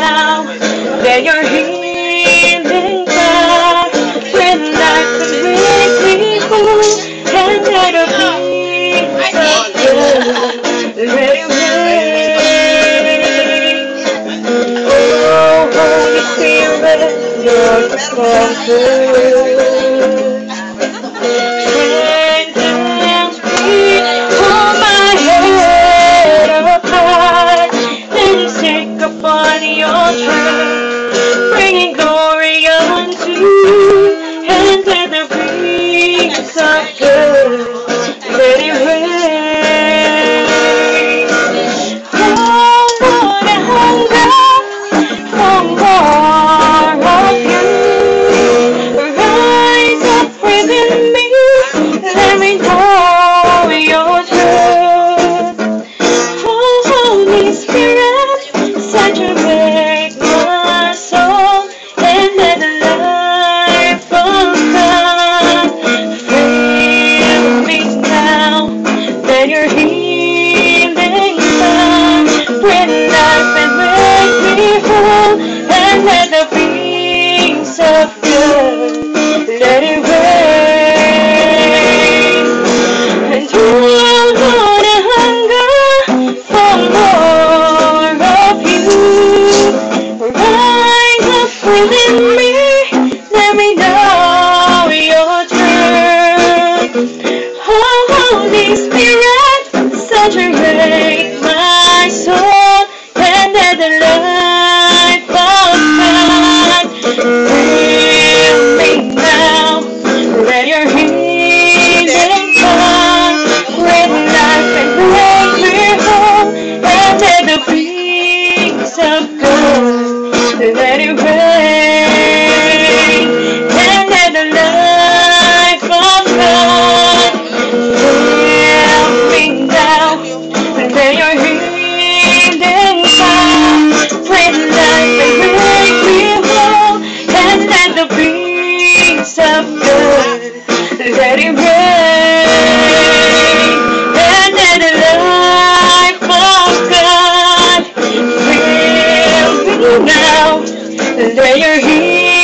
now that you're healing God. When I can make me whole and that a peace of you. Let it. Oh, you're the. upon your trail, bringing glory. Let it rain and let the life of God fill me now. Let your heat.